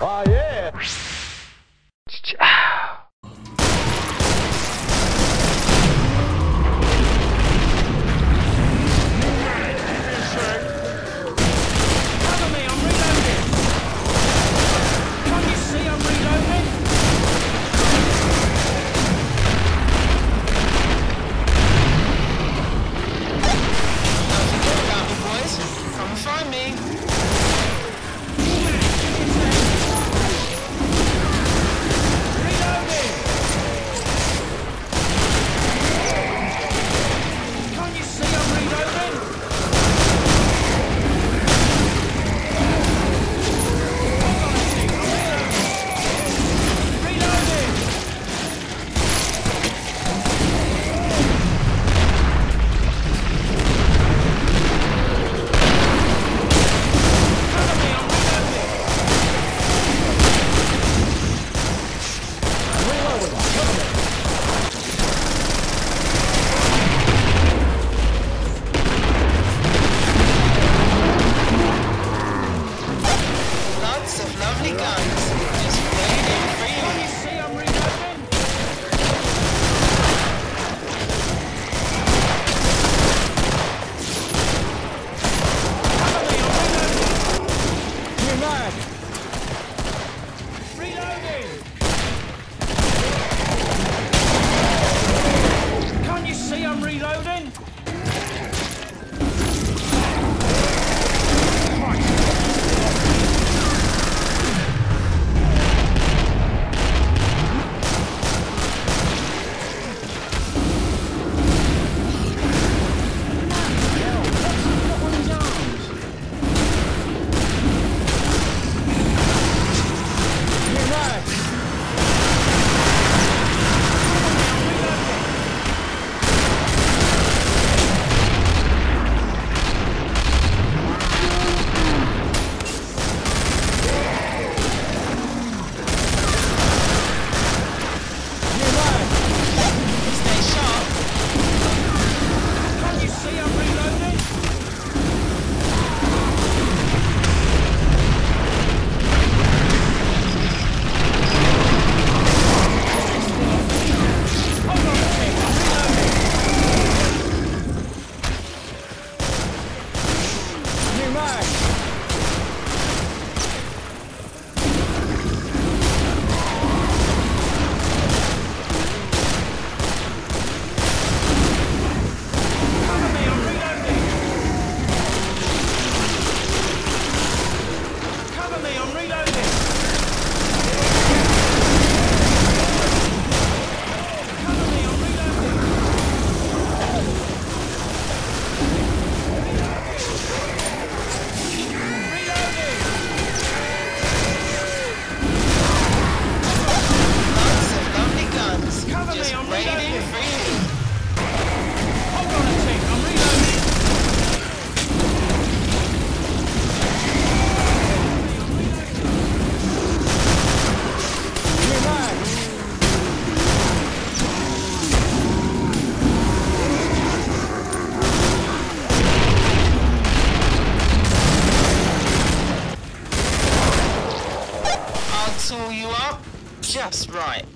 Aê! Tool you up just right.